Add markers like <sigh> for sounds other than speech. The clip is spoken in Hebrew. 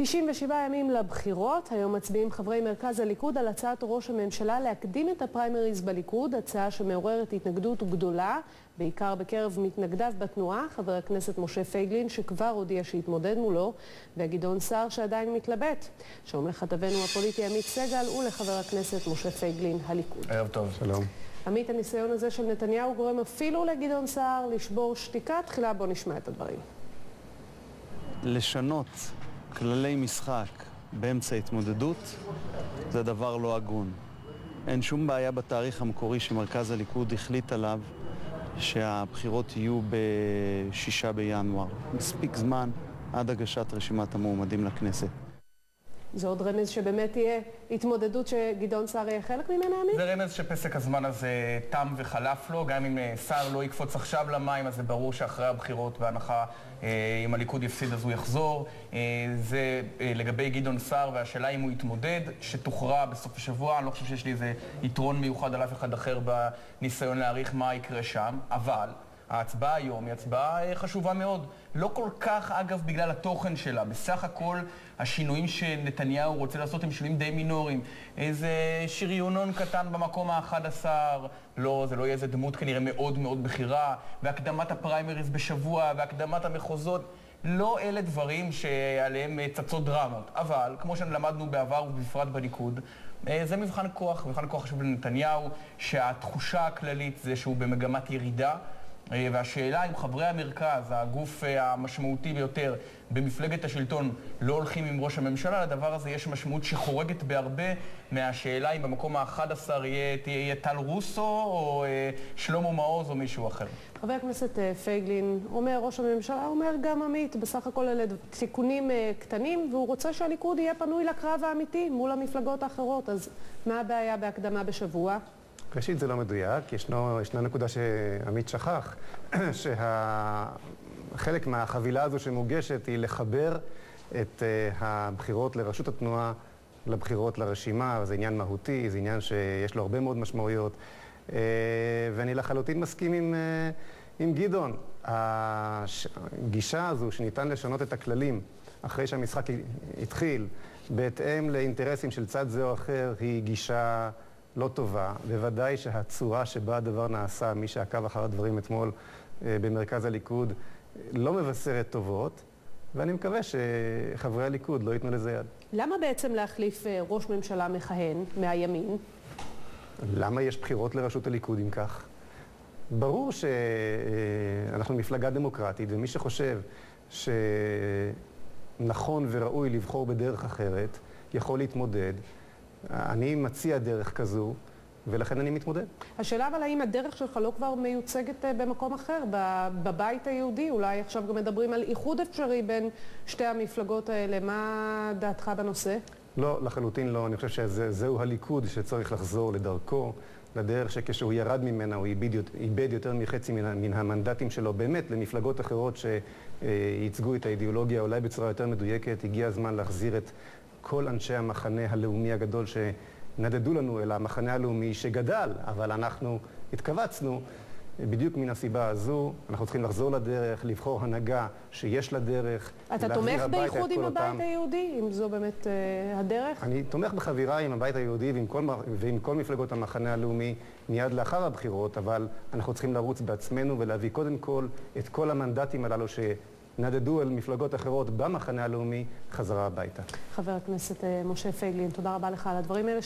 97 ימים לבחירות, היום מצביעים חברי מרכז הליכוד על הצעת ראש הממשלה להקדים את הפריימריז בליכוד, הצעה שמעוררת התנגדות גדולה, בעיקר בקרב מתנגדיו בתנועה, חבר הכנסת משה פייגלין שכבר הודיע שיתמודד מולו, וגדעון סער שעדיין מתלבט. שלום לכתבנו הפוליטי עמית סגל ולחבר הכנסת משה פייגלין, הליכוד. ערב טוב. שלום. עמית, הניסיון הזה של נתניהו גורם אפילו לגדעון סער לשבור שתיקה. תחילה בוא נשמע את הדברים. לשנות כללי משחק באמצע התמודדות זה דבר לא הגון. אין שום בעיה בתאריך המקורי שמרכז הליכוד החליט עליו שהבחירות יהיו בשישה בינואר. מספיק זמן עד הגשת רשימת המועמדים לכנסת. זה עוד רמז שבאמת תהיה התמודדות שגדעון סער יהיה חלק ממנה, עמית? זה רמז שפסק הזמן הזה תם וחלף לו. גם אם אה, סער לא יקפוץ עכשיו למים, אז זה ברור שאחרי הבחירות, בהנחה אה, אם הליכוד יפסיד אז הוא יחזור. אה, זה לגבי גדעון סער, והשאלה אם הוא יתמודד, שתוכרע בסוף השבוע. אני לא חושב שיש לי איזה יתרון מיוחד על אף אחד אחר בניסיון להעריך מה יקרה שם, אבל... ההצבעה היום היא הצבעה אה, חשובה מאוד. לא כל כך, אגב, בגלל התוכן שלה. בסך הכל, השינויים שנתניהו רוצה לעשות הם שינויים די מינוריים. איזה שריונון קטן במקום ה-11, לא, זה לא יהיה איזה דמות כנראה מאוד מאוד בכירה, והקדמת הפריימריז בשבוע, והקדמת המחוזות. לא אלה דברים שעליהם אה, צצות דרמות. אבל, כמו שלמדנו בעבר ובפרט בליכוד, אה, זה מבחן כוח, מבחן כוח חשוב לנתניהו, שהתחושה הכללית זה שהוא במגמת ירידה. אה, והשאלה אם חברי המרכז, הגוף אה, המשמעותי ביותר במפלגת השלטון, לא הולכים עם ראש הממשלה, לדבר הזה יש משמעות שחורגת בהרבה מהשאלה אם במקום ה-11 יהיה, טל רוסו או אה, שלמה מעוז או מישהו אחר. חבר הכנסת פייגלין אומר, ראש הממשלה אומר גם עמית, בסך הכל אלה תיקונים קטנים, והוא רוצה שהליכוד יהיה פנוי לקרב האמיתי מול המפלגות האחרות, אז מה הבעיה בהקדמה בשבוע? ראשית, זה לא מדויק. ישנו, ישנה נקודה שעמית שכח, <clears throat> שחלק מהחבילה הזו שמוגשת היא לחבר את uh, הבחירות לראשות התנועה לבחירות לרשימה, זה עניין מהותי, זה עניין שיש לו הרבה מאוד משמעויות. Uh, ואני לחלוטין מסכים עם, uh, עם גדעון. הגישה הזו שניתן לשנות את הכללים אחרי שהמשחק התחיל, בהתאם לאינטרסים של צד זה או אחר, היא גישה... לא טובה. בוודאי שהצורה שבה הדבר נעשה, מי שעקב אחר הדברים אתמול אה, במרכז הליכוד, לא מבשרת טובות, ואני מקווה שחברי הליכוד לא ייתנו לזה יד. למה בעצם להחליף אה, ראש ממשלה מכהן מהימין? למה יש בחירות לראשות הליכוד אם כך? ברור שאנחנו מפלגה דמוקרטית, ומי שחושב שנכון וראוי לבחור בדרך אחרת, יכול להתמודד. אני מציע דרך כזו, ולכן אני מתמודד. השאלה אבל האם הדרך שלך לא כבר מיוצגת אה, במקום אחר, בבית היהודי? אולי עכשיו גם מדברים על איחוד אפשרי בין שתי המפלגות האלה. מה דעתך בנושא? לא, לחלוטין לא. אני חושב שזהו הליכוד שצריך לחזור לדרכו, לדרך שכשהוא ירד ממנה הוא איבד, איבד יותר מחצי מן, מן המנדטים שלו באמת למפלגות אחרות שייצגו את האידיאולוגיה אולי בצורה יותר מדויקת. הגיע הזמן להחזיר את כל אנשי המחנה הלאומי הגדול שנדדו לנו אל המחנה הלאומי שגדל, אבל אנחנו התכווצנו. בדיוק מן הסיבה הזו, אנחנו צריכים לחזור לדרך, לבחור הנהגה שיש לה דרך. אתה תומך באיחוד עם הבית אותם... היהודי, אם זו באמת uh, הדרך? אני תומך בחבירה עם הבית היהודי ועם כל, ועם כל מפלגות המחנה הלאומי מיד לאחר הבחירות, אבל אנחנו צריכים לרוץ בעצמנו ולהביא קודם כל את כל המנדטים הללו ש... נדדו אל מפלגות אחרות במחנה הלאומי חזרה הביתה. חבר הכנסת אה, משה פייגלין, תודה רבה לך על הדברים האלה.